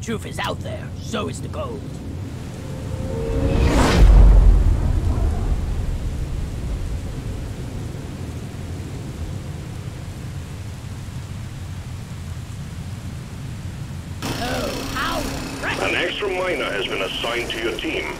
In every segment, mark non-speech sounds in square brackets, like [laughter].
truth is out there, so is the gold. An extra miner has been assigned to your team.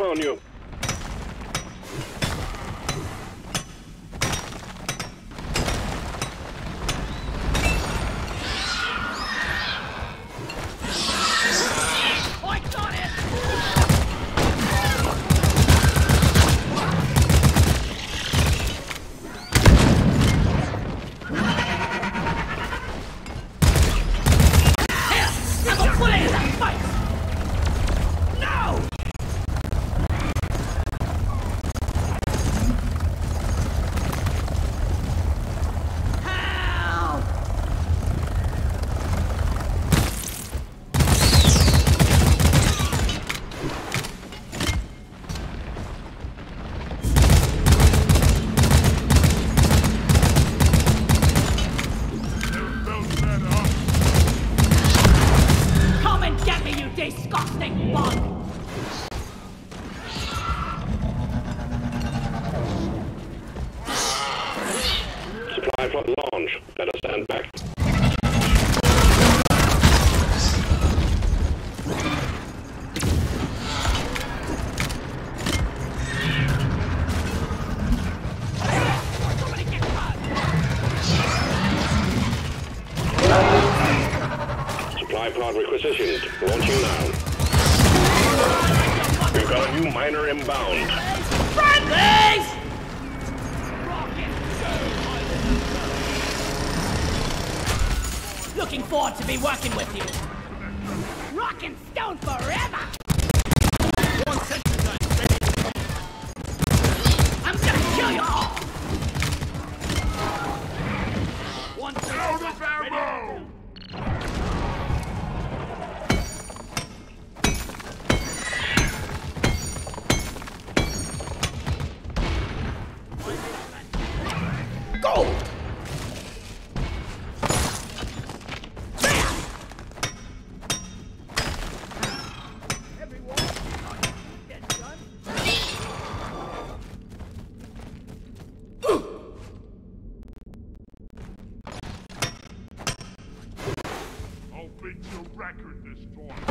on you. disgusting bug! Supply from launch. Let us looking forward to be working with you. Rock and stone forever! destroyed.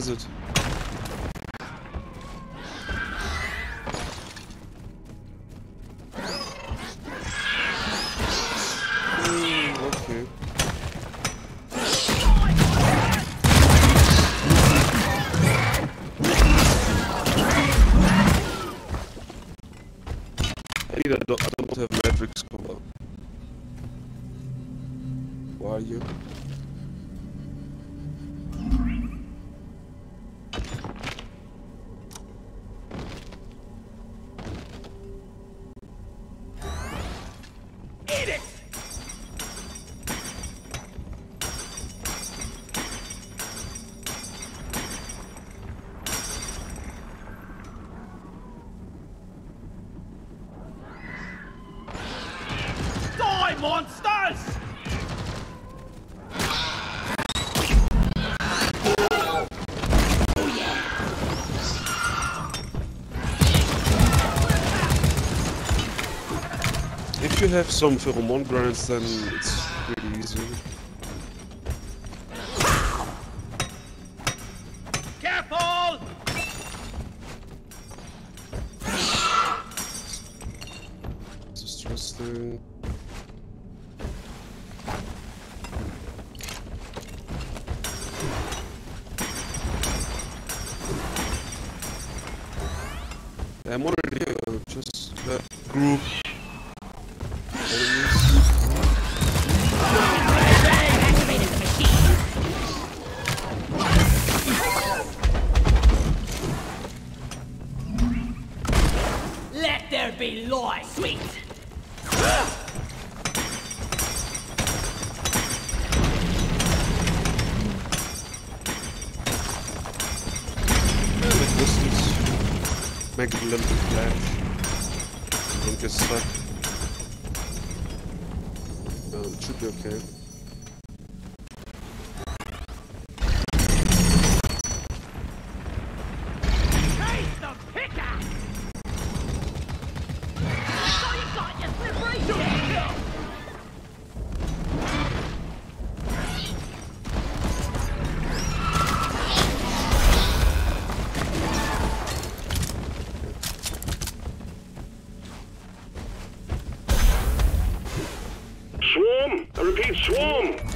Is it? Hmm. I don't have matrix core. Why are you? Have some pheromone grenades, then it's pretty easy. Careful! It's interesting. I'm already uh, just that group.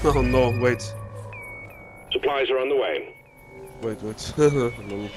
[laughs] Oh no, wait. Supplies are on the way. Wait, wait. [laughs] Oh,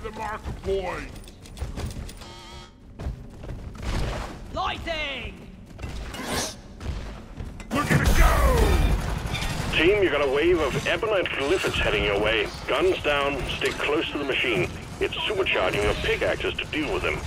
Over the marker point. Lighting! Look at it go! Team, you got a wave of ebonite glyphids heading your way. Guns down, stay close to the machine. It's supercharging your pickaxes to deal with them.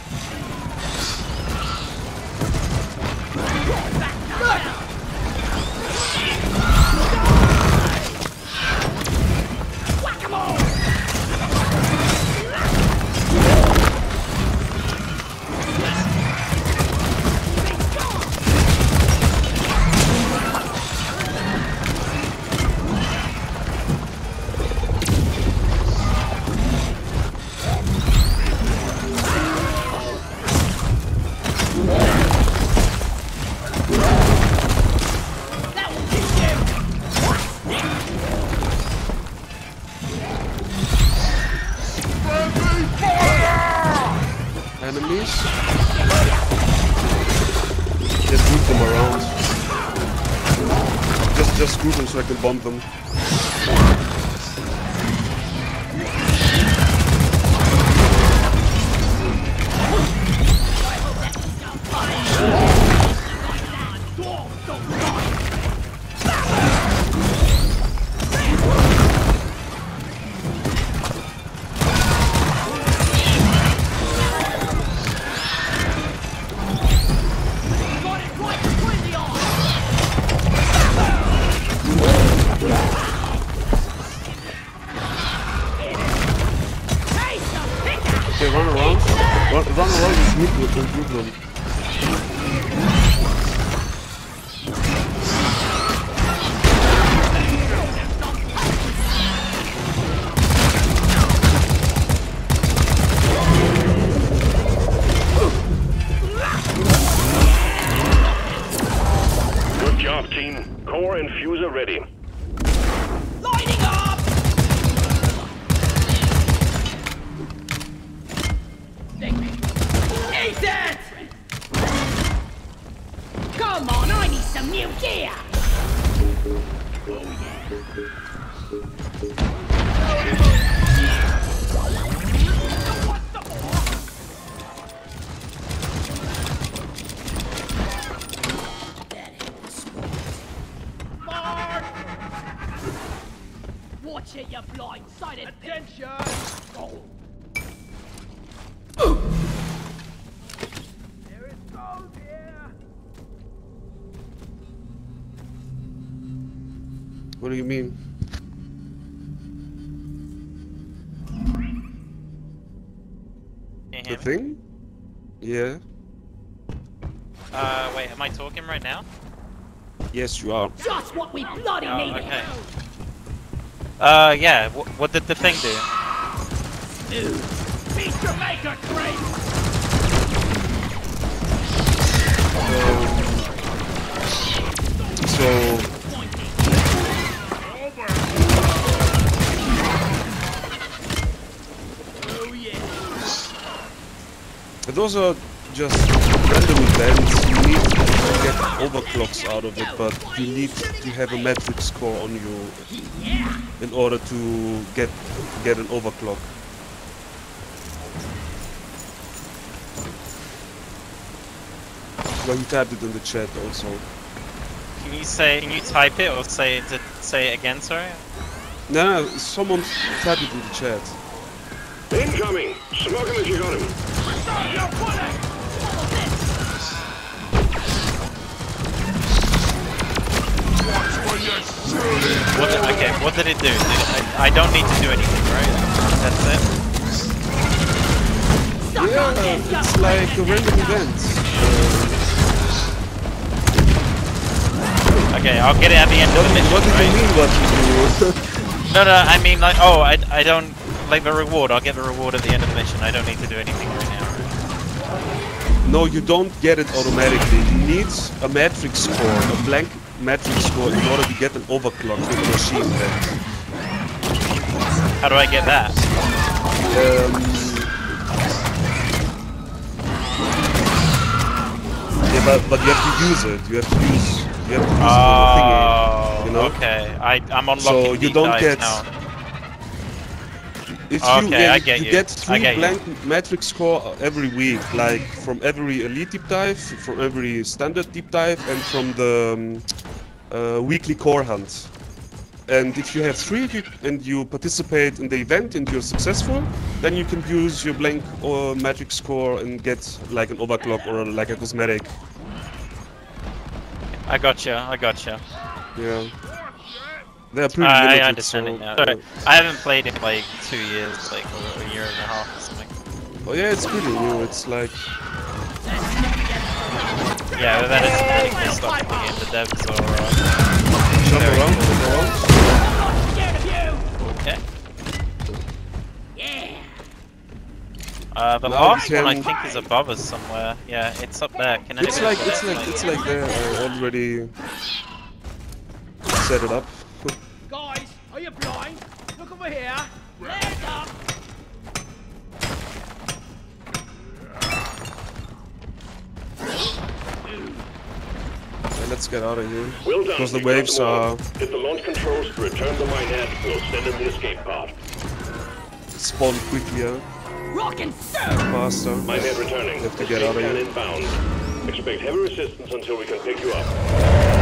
Just them so I can bomb them. Okay, run around. Run, run around and group them. Mark! You mean? Can you The hear thing? Yeah. Uh, wait, am I talking right now? Yes, you are. Just what we bloody Oh, needed! okay. Uh, yeah. Wh what did the thing do? Meet your maker, Grace! So Oh yeah! those are just random events. You need to get overclocks out of it, but you need to have a matrix core on you in order to get get an overclock. Well, he typed it in the chat also. Can you say? Can you type it or say it? Say it again? Sorry. No, no, someone typed it in the chat. Incoming! Smoke him if you got him. Stop your bullet! What? Did, okay. What did it do? Did it, I, I don't need to do anything, right? That's it. Yeah, on this, you it's like a random event. Okay, I'll get it at the end of the mission. What do you mean what you do? No, no. I mean, like, oh, I, I don't like the reward. I'll get the reward at the end of the mission. I don't need to do anything right now. No, you don't get it automatically. You need a matrix core, a blank matrix core in order to get an overclock with the machine then. How do I get that? Um, yeah, but, but you have to use it. You have to use, you have to use the thingy. Oh, you know? okay. I, I'm unlocking So you don't get- now. If Okay, you, yeah, I get you you. get three get you. blank matrix core every week, like from every elite deep dive, from every standard deep dive, and from the um, uh, weekly core hunt. And if you have three you, and you participate in the event and you're successful, then you can use your blank or matrix core and get like an overclock or like a cosmetic. I gotcha. I gotcha. Yeah. They're pretty I, I understand so, it now. uh, Sorry, I haven't played it like two years, like a year and a half or something. oh yeah, it's pretty new. It's like Yeah, but that is pretty cool stuff for the, devs or. Uh, jump around, jump around. Not scared of you! yeah. Yeah! Uh, the last one I think is above us somewhere. Yeah, it's up there. Can it's like it's like, it's like there. I uh, already set it up. Guys, are you blind? Look over here. Land up. Yeah, let's get out of here. Well done, because the waves are. Get the launch controls to return the minehead. we'll send in the escape pod. Spawn quickly out uh, Rockin' stone! faster. Minehead returning. Have to get out of plan here. inbound. Expect heavy resistance until we can pick you up.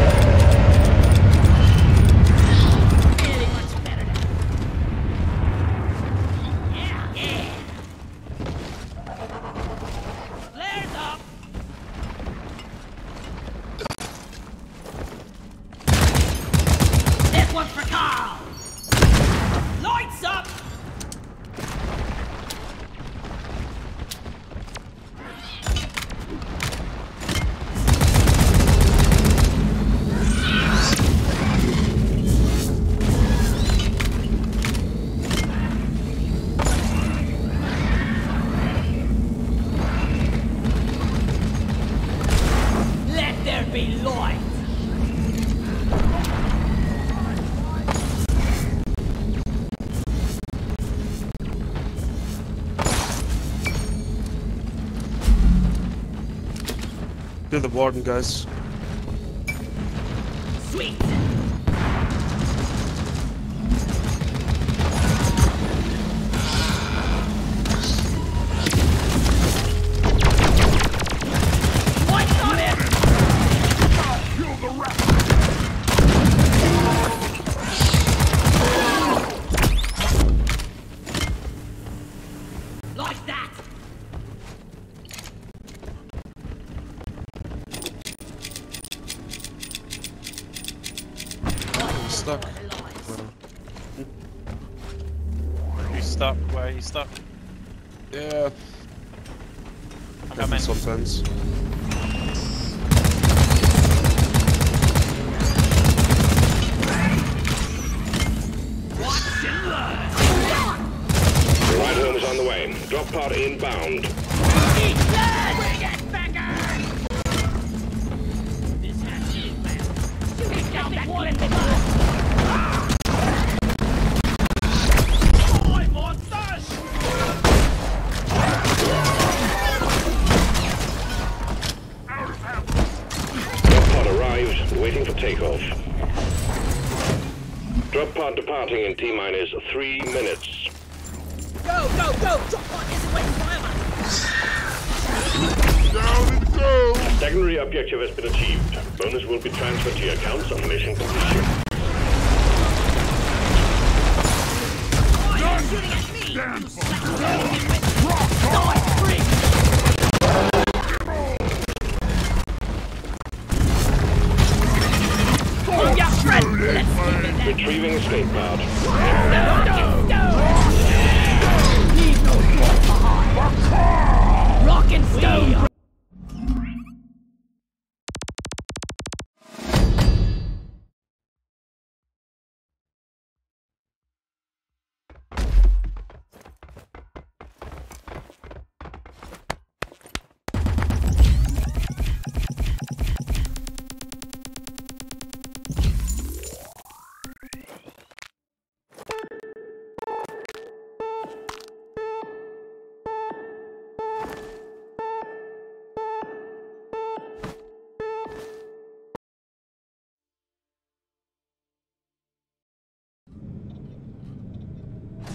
Warden, guys. On the way. Drop pod inbound. Waiting for takeoff. Drop pod departing in T minus three minutes. Go, go, go! Drop isn't waiting for Emma! Down it goes! Secondary objective has been achieved. Bonus will be transferred to your accounts on mission completion. Oh, you're shooting at me! Stand you for slack! Die, freak! Oh, yeah, friend! Let's keep it that Retrieving escape pod.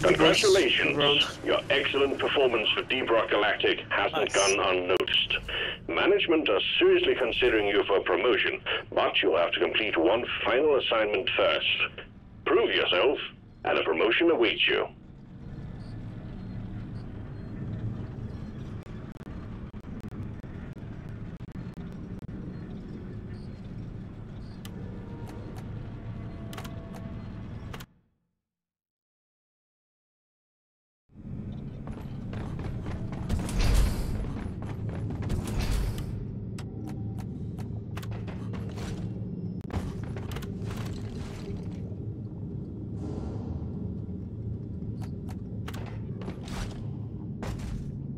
Congratulations. Congrats. Your excellent performance for Deep Rock Galactic hasn't Nice. gone unnoticed. Management are seriously considering you for promotion, but you'll have to complete one final assignment first. Prove yourself, and a promotion awaits you.